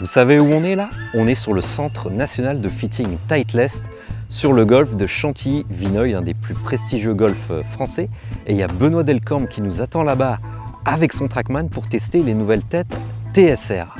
Vous savez où on est là? On est sur le Centre national de fitting Titleist sur le golf de Chantilly-Vineuil, un des plus prestigieux golfs français. Et il y a Benoît Delcambre qui nous attend là-bas avec son Trackman pour tester les nouvelles têtes TSR.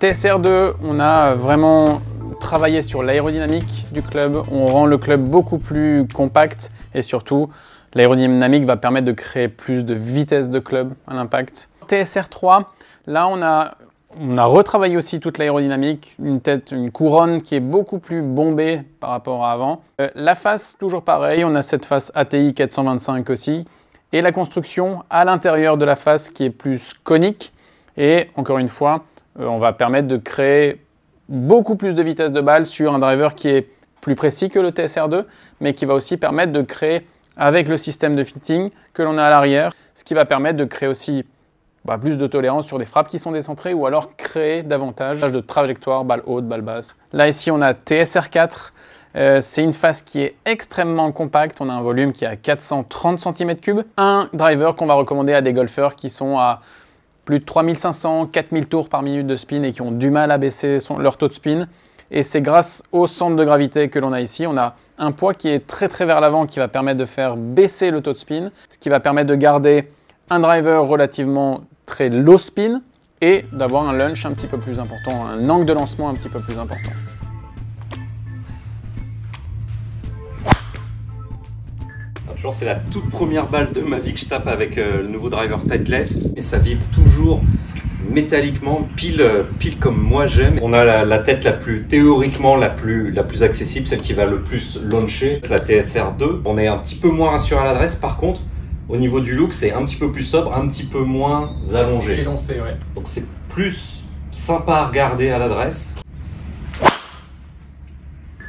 TSR2, on a vraiment travaillé sur l'aérodynamique du club. On rend le club beaucoup plus compact et surtout, l'aérodynamique va permettre de créer plus de vitesse de club à l'impact. TSR3, là on a, on a retravaillé aussi toute l'aérodynamique, une tête, une couronne qui est beaucoup plus bombée par rapport à avant. Euh, la face, toujours pareil, on a cette face ATI 425 aussi. Et la construction à l'intérieur de la face qui est plus conique. Et encore une fois, euh, on va permettre de créer beaucoup plus de vitesse de balle sur un driver qui est plus précis que le TSR2, mais qui va aussi permettre de créer avec le système de fitting que l'on a à l'arrière, ce qui va permettre de créer aussi bah, plus de tolérance sur des frappes qui sont décentrées ou alors créer davantage de trajectoire balle haute, balle basse. Là ici on a TSR4, euh, c'est une face qui est extrêmement compacte, on a un volume qui est à 430 cm3, un driver qu'on va recommander à des golfeurs qui sont à plus de 3500, 4000 tours par minute de spin et qui ont du mal à baisser leur taux de spin. Et c'est grâce au centre de gravité que l'on a ici. On a un poids qui est très très vers l'avant qui va permettre de faire baisser le taux de spin, ce qui va permettre de garder un driver relativement très low spin et d'avoir un launch un petit peu plus important, un angle de lancement un petit peu plus important. c'est la toute première balle de ma vie que je tape avec euh, le nouveau driver Titleist et ça vibre toujours métalliquement, pile, pile comme moi j'aime. On a la, tête la plus théoriquement la plus, la plus accessible, celle qui va le plus launcher, c'est la TSR2. On est un petit peu moins rassuré à l'adresse, par contre, au niveau du look, c'est un petit peu plus sobre, un petit peu moins allongé. Élancé, ouais. Donc c'est plus sympa à regarder à l'adresse.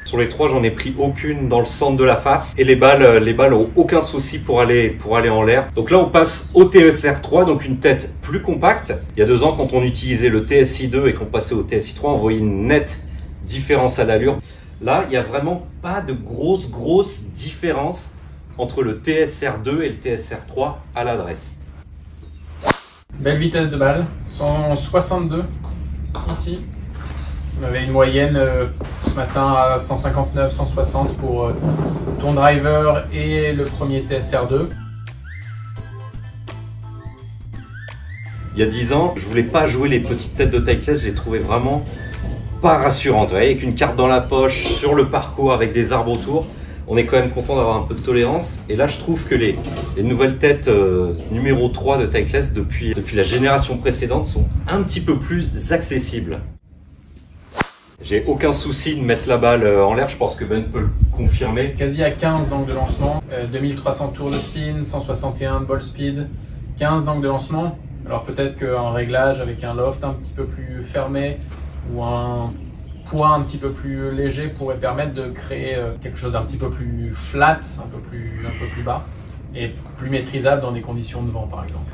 Sur les trois, j'en ai pris aucune dans le centre de la face. Et les balles, euh, les ont aucun souci pour aller, en l'air. Donc là, on passe au TSR 3, donc une tête plus compacte. Il y a deux ans, quand on utilisait le TSI 2 et qu'on passait au TSI 3, on voyait une nette différence à l'allure. Là, il n'y a vraiment pas de grosse, grosse différence entre le TSR 2 et le TSR 3 à l'adresse. Belle vitesse de balle, 162 ici. On avait une moyenne euh, ce matin à 159, 160 pour euh, ton driver et le premier TSR2. Il y a 10 ans, je voulais pas jouer les petites têtes de Titleist, je les trouvais vraiment pas rassurantes. Avec une carte dans la poche, sur le parcours, avec des arbres autour, on est quand même content d'avoir un peu de tolérance. Et là, je trouve que les, nouvelles têtes euh, numéro 3 de Titleist depuis la génération précédente sont un petit peu plus accessibles. J'ai aucun souci de mettre la balle euh, en l'air, je pense que Ben peut le confirmer. Quasi à 15 d'angle de lancement, 2300 euh, tours de spin, 161 de ball speed, 15 d'angle de lancement. Alors peut-être qu'un réglage avec un loft un petit peu plus fermé ou un poids un petit peu plus léger pourrait permettre de créer euh, quelque chose un petit peu plus flat, un peu plus, un peu plus bas et plus maîtrisable dans des conditions de vent par exemple.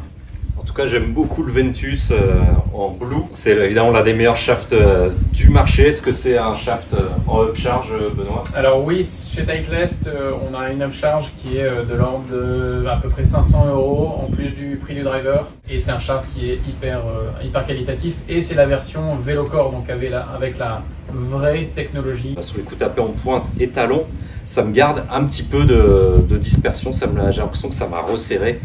En tout cas, j'aime beaucoup le Ventus euh, en blue. C'est évidemment l'un des meilleurs shafts euh, du marché. Est-ce que c'est un shaft euh, en upcharge, Benoît Alors oui, chez Titleist, on a une upcharge qui est de l'ordre de à peu près 500 euros en plus du prix du driver. Et c'est un shaft qui est hyper, hyper qualitatif. Et c'est la version Velocore, donc avec la, avec la vraie technologie. Sur les coups tapés en pointe et talon, ça me garde un petit peu de, de dispersion. J'ai l'impression que ça m'a resserré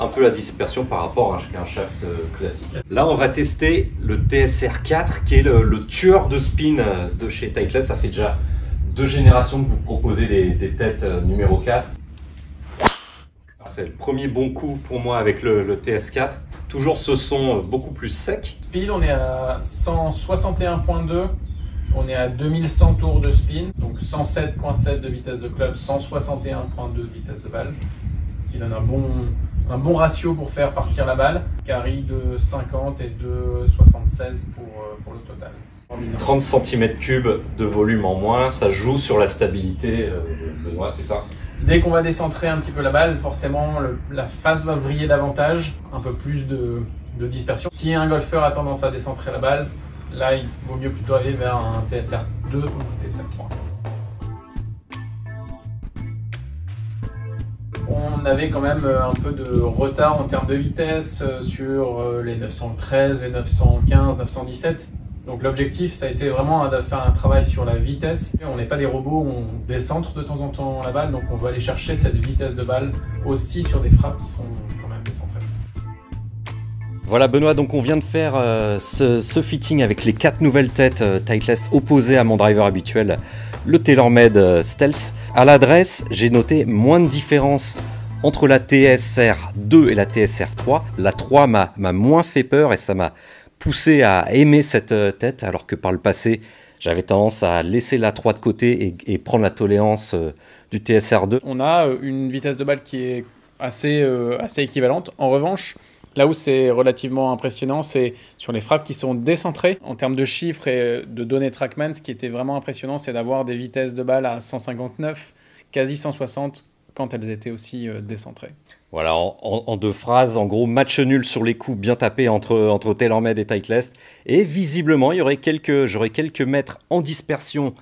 un peu la dispersion par rapport à un shaft euh, classique. Là, on va tester le TSR4 qui est le, tueur de spin euh, de chez Titleist. Ça fait déjà deux générations que vous proposez des, têtes euh, numéro 4. C'est le premier bon coup pour moi avec le, TS4. Toujours ce son beaucoup plus sec. Speed, on est à 161.2. On est à 2100 tours de spin, donc 107.7 de vitesse de club, 161.2 de vitesse de balle, ce qui donne un bon, un bon ratio pour faire partir la balle. Carry de 50 et de 76 pour, euh, pour le total. 30 cm3 de volume en moins, ça joue sur la stabilité, euh, Benoît, c'est ça? Dès qu'on va décentrer un petit peu la balle, forcément la face va vriller davantage, un peu plus de, de, dispersion. Si un golfeur a tendance à décentrer la balle, là il vaut mieux plutôt aller vers un TSR2 ou un TSR3. On avait quand même un peu de retard en termes de vitesse sur les 913, les 915, 917. Donc l'objectif, ça a été vraiment de faire un travail sur la vitesse. On n'est pas des robots, on décentre de temps en temps la balle, donc on veut aller chercher cette vitesse de balle aussi sur des frappes qui sont. Voilà Benoît, donc on vient de faire euh, ce, fitting avec les quatre nouvelles têtes euh, Titleist opposées à mon driver habituel, le TaylorMade euh, Stealth. À l'adresse, j'ai noté moins de différence entre la TSR 2 et la TSR 3. La 3 m'a moins fait peur et ça m'a poussé à aimer cette euh, tête, alors que par le passé, j'avais tendance à laisser la 3 de côté et, prendre la tolérance du TSR2. On a une vitesse de balle qui est assez, assez équivalente. En revanche, Là où c'est relativement impressionnant, c'est sur les frappes qui sont décentrées. En termes de chiffres et de données Trackman, ce qui était vraiment impressionnant, c'est d'avoir des vitesses de balle à 159, quasi 160 quand elles étaient aussi décentrées. Voilà, en, deux phrases, en gros, match nul sur les coups bien tapés entre, entre et Titleist. Et visiblement, il y aurait j'aurais quelques mètres en dispersion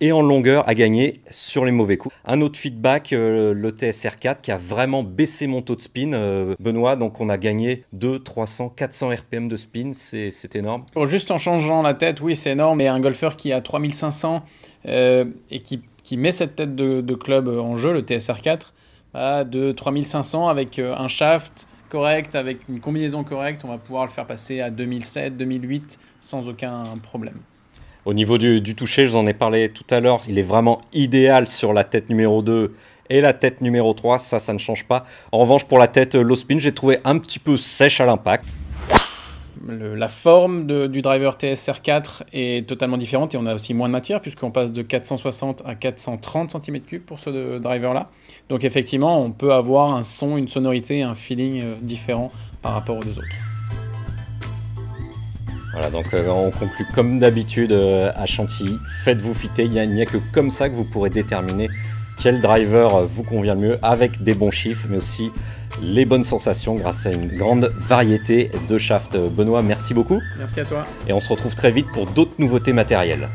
et en longueur à gagner sur les mauvais coups. Un autre feedback, euh, le TSR4 qui a vraiment baissé mon taux de spin, euh, Benoît, donc on a gagné 2, 300, 400 RPM de spin, c'est énorme. juste en changeant la tête, oui c'est énorme, et un golfeur qui a 3500 euh, et qui, met cette tête de, club en jeu, le TSR4, de 3500 avec un shaft correct, avec une combinaison correcte, on va pouvoir le faire passer à 2007, 2008 sans aucun problème. Au niveau du, toucher, je vous en ai parlé tout à l'heure, il est vraiment idéal sur la tête numéro 2 et la tête numéro 3, ça, ça ne change pas. En revanche, pour la tête low spin, j'ai trouvé un petit peu sèche à l'impact la forme du driver TSR4 est totalement différente et on a aussi moins de matière puisqu'on passe de 460 à 430 cm3 pour ce driver-là. Donc effectivement, on peut avoir un son, une sonorité, un feeling euh, différent par rapport aux deux autres. Voilà, donc euh, on conclut comme d'habitude euh, à Chantilly. Faites-vous fitter, il n'y a, a, que comme ça que vous pourrez déterminer quel driver vous convient le mieux avec des bons chiffres, mais aussi les bonnes sensations grâce à une grande variété de shafts. Benoît, merci beaucoup. Merci à toi. Et on se retrouve très vite pour d'autres nouveautés matérielles.